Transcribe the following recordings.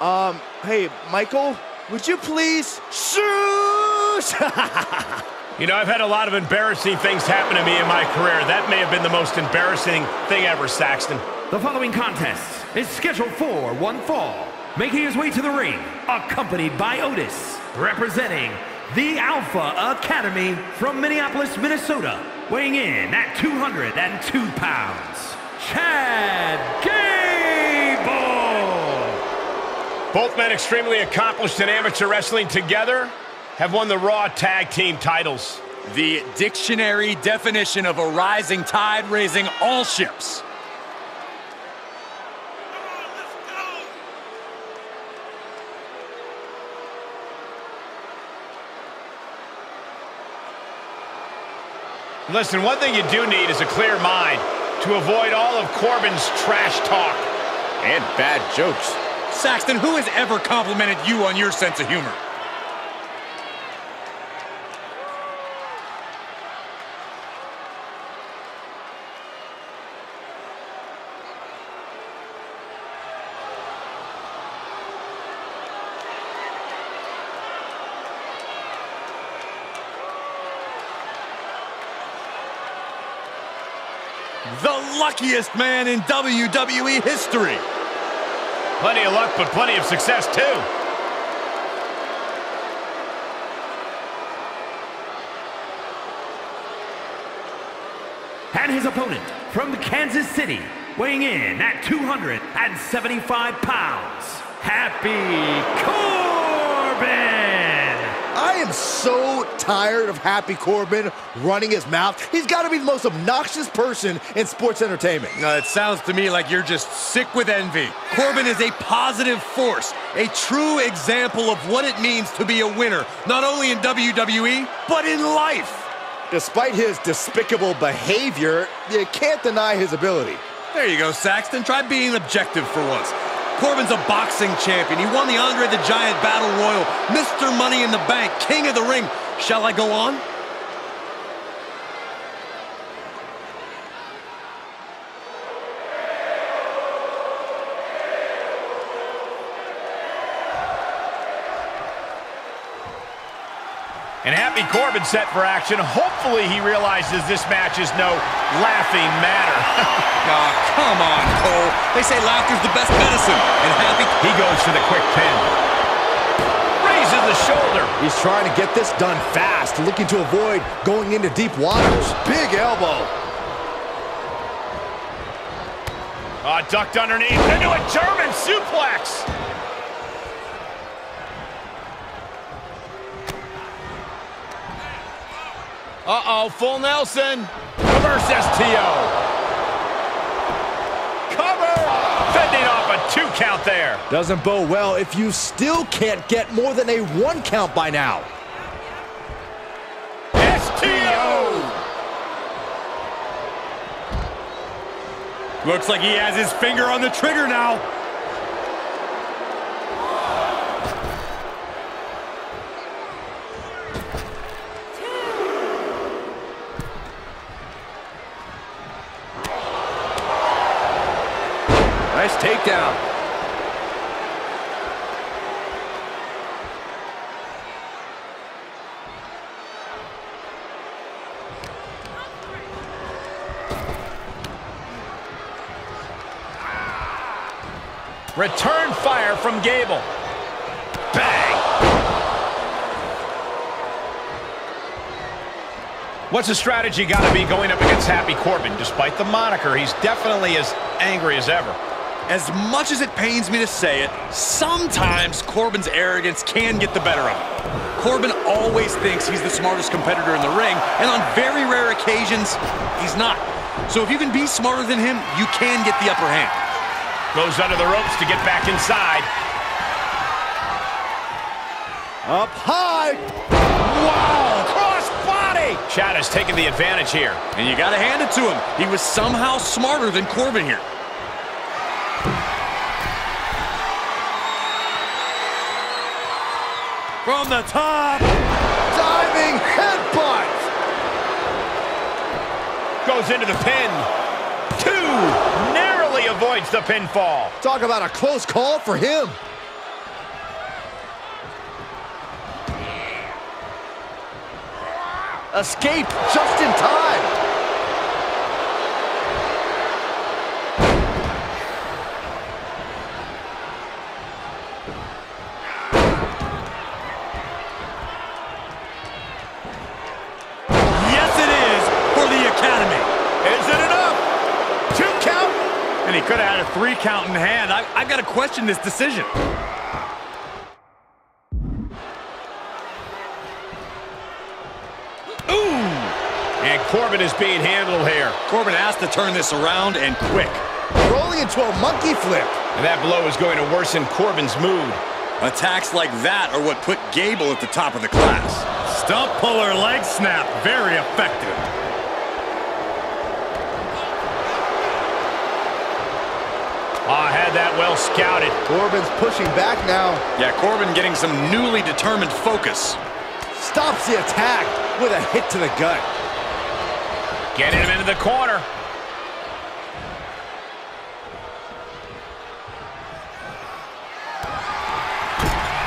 Um, hey, Michael, would you please shoot? you know, I've had a lot of embarrassing things happen to me in my career. That may have been the most embarrassing thing ever, Saxton. The following contest is scheduled for one fall. Making his way to the ring, accompanied by Otis, representing the Alpha Academy from Minneapolis, Minnesota, weighing in at 202 pounds, Chad Gable! Both men extremely accomplished in amateur wrestling together have won the Raw Tag Team titles. The dictionary definition of a rising tide raising all ships. Listen, one thing you do need is a clear mind to avoid all of Corbin's trash talk. And bad jokes. Saxton, who has ever complimented you on your sense of humor? The luckiest man in WWE history. Plenty of luck, but plenty of success, too. And his opponent from Kansas City, weighing in at 275 pounds, Happy Corbin! I am so tired of Happy Corbin running his mouth. He's got to be the most obnoxious person in sports entertainment. Uh, it sounds to me like you're just sick with envy. Corbin is a positive force, a true example of what it means to be a winner, not only in WWE, but in life. Despite his despicable behavior, you can't deny his ability. There you go, Saxton. Try being objective for once. Corbin's a boxing champion. He won the Andre the Giant Battle Royal, Mr. Money in the Bank, King of the Ring. Shall I go on? And Happy Corbin set for action. Hopefully he realizes this match is no laughing matter. oh, come on, Cole. They say laughter's the best medicine. And Happy... He goes for the quick pin. Raises the shoulder. He's trying to get this done fast, looking to avoid going into deep waters. Big elbow. Oh, ducked underneath into a German suplex. Uh-oh, full Nelson. Reverse STO. Cover! Fending off a two count there. Doesn't bow well if you still can't get more than a one count by now. STO! Looks like he has his finger on the trigger now. Return fire from Gable. Bang! What's the strategy got to be going up against Happy Corbin? Despite the moniker, he's definitely as angry as ever. As much as it pains me to say it, sometimes Corbin's arrogance can get the better of him. Corbin always thinks he's the smartest competitor in the ring, and on very rare occasions, he's not. So if you can be smarter than him, you can get the upper hand. Goes under the ropes to get back inside. Up high. Wow! Cross body! Chad has taken the advantage here. And you got to hand it to him. He was somehow smarter than Corbin here. from the top. Diving headbutt. Goes into the pin. Two. Narrowly avoids the pinfall. Talk about a close call for him. Escape just in time. He could have had a three count in hand. I, I've got to question this decision. Ooh. And Corbin is being handled here. Corbin has to turn this around and quick. Rolling into a monkey flip. And that blow is going to worsen Corbin's mood. Attacks like that are what put Gable at the top of the class. Stump puller leg snap, very effective. Had that well scouted. Corbin's pushing back now. Yeah, Corbin getting some newly determined focus. Stops the attack with a hit to the gut. Getting him into the corner.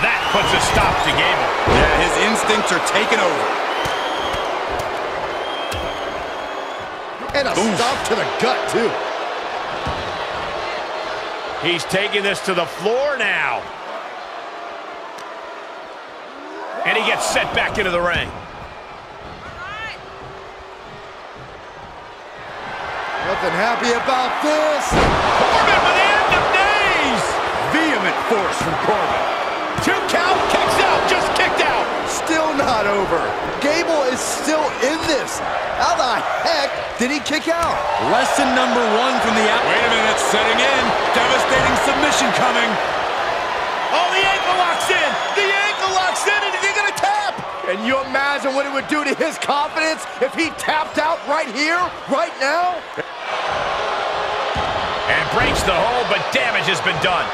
That puts a stop to Gable. Yeah, his instincts are taking over. And a Oof. stop to the gut, too. He's taking this to the floor now. And he gets set back into the ring. Nothing happy about this. Corbin with the end of days. Vehement force from Corbin. Two count, over. Gable is still in this. How the heck did he kick out? Lesson number one from the out. Wait a minute, setting in. Devastating submission coming. Oh, the ankle locks in. The ankle locks in, and is he gonna tap? Can you imagine what it would do to his confidence if he tapped out right here, right now? And breaks the hold, but damage has been done.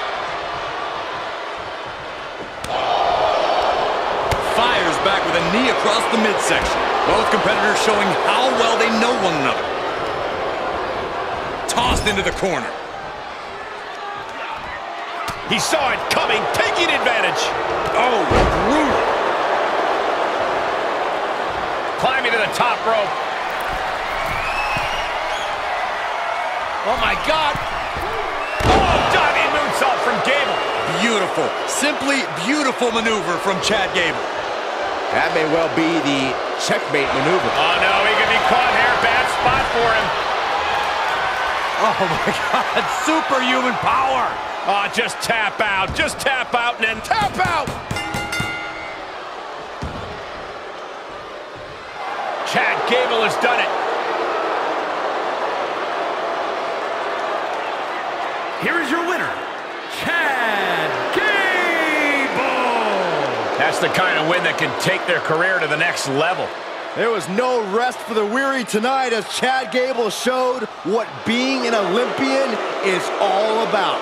Fires back with a knee across the midsection. Both competitors showing how well they know one another. Tossed into the corner. He saw it coming, taking advantage. Oh, brutal. Climbing to the top rope. Oh, my God. Oh, diving moonsault from Gable. Beautiful. Simply beautiful maneuver from Chad Gable. That may well be the checkmate maneuver. Oh, no, he could be caught here. Bad spot for him. Oh, my God. Superhuman power. Oh, just tap out. Just tap out and then tap out. Chad Gable has done it. Here is your winner, Chad That's the kind of win that can take their career to the next level. There was no rest for the weary tonight as Chad Gable showed what being an Olympian is all about.